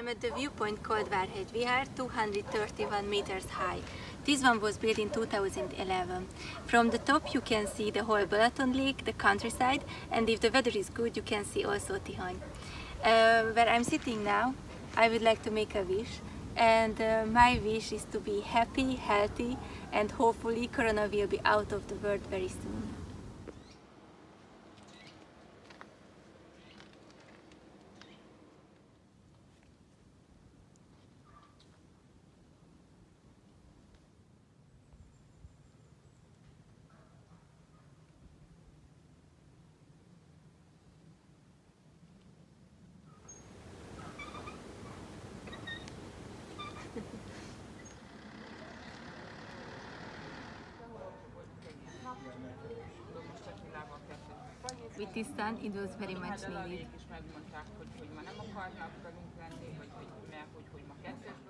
am at the viewpoint called Várhegy Vihar, 231 meters high. This one was built in 2011. From the top you can see the whole Balaton Lake, the countryside, and if the weather is good you can see also Tihany. Uh, where I'm sitting now, I would like to make a wish and uh, my wish is to be happy, healthy and hopefully Corona will be out of the world very soon. With this sun, it was very much needed. is megmondták, hogy, hogy ma nem akarnak velünk lenni, vagy hogy, mert hogy, hogy ma akar.